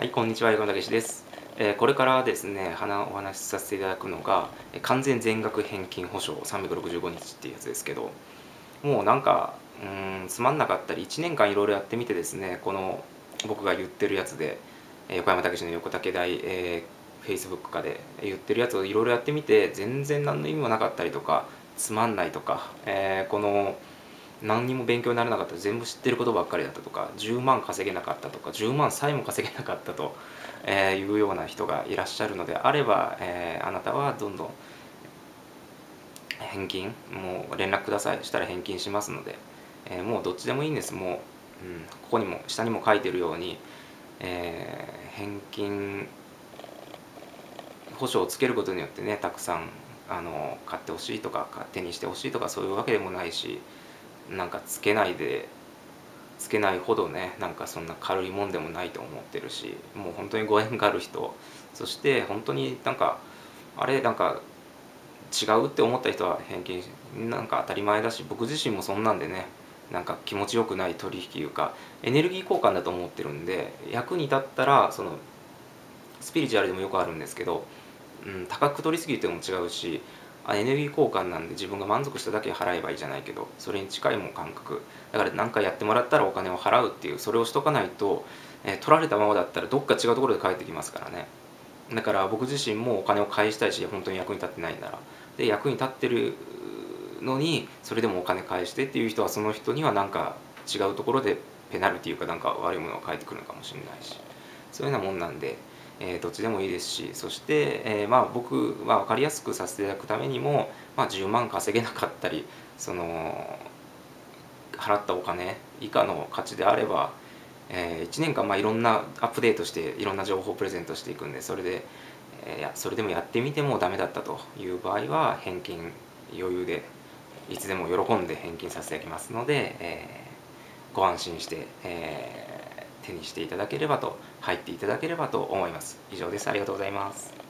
はい、こんにちは、横野武です。えーこれからですね、花お話しさせていただくのが、完全全額返金保証365日っていうやつですけど、もうなんか、うん、つまんなかったり、1年間いろいろやってみてですね、この僕が言ってるやつで、横山武の横武大、えー、Facebook かで言ってるやつをいろいろやってみて、全然何の意味もなかったりとか、つまんないとか、えーこの、何にも勉強にならなかった全部知ってることばっかりだったとか10万稼げなかったとか10万さえも稼げなかったと、えーいうような人がいらっしゃるのであれば、えーあなたはどんどん返金もう連絡くださいしたら返金しますので、えーもうどっちでもいいんです。もう、うん、ここにも下にも書いてるように、えー返金保証をつけることによってねたくさんあの買ってほしいとかか手にしてほしいとかそういうわけでもないしなんかつけないでつけないほどねなんかそんな軽いもんでもないと思ってるしもう本当にご縁がある人そして本当になんかあれなんか違うって思った人は返金なんか当たり前だし僕自身もそんなんでねなんか気持ちよくない取引というかエネルギー交換だと思ってるんで役に立ったらそのスピリチュアルでもよくあるんですけど、うん、高く取りすぎても違うしあエネルギー交換なんで自分が満足しただけ払えばいいじゃないけどそれに近いも感覚。だから何かやってもらったらお金を払うっていうそれをしとかないと、えー取られたままだったらどっか違うところで返ってきますからね。だから僕自身もお金を返したいし本当に役に立ってないなら。で役に立ってるのにそれでもお金返してっていう人はその人にはなんか違うところでペナルティーかなんか悪いものを返ってくるのかもしれないし。そういうようなもんなんで、えーどっちでもいいですしそして、えーまあ僕は分かりやすくさせていただくためにも、まあ、10万稼げなかったりその払ったお金以下の価値であれば、え1年間まあいろんなアップデートしていろんな情報をプレゼントしていくんでそれで、えーやそれでもやってみてもダメだったという場合は返金余裕でいつでも喜んで返金させていただきますので、えーご安心して、えー手にしていただければと入っていただければと思います。以上です。ありがとうございます。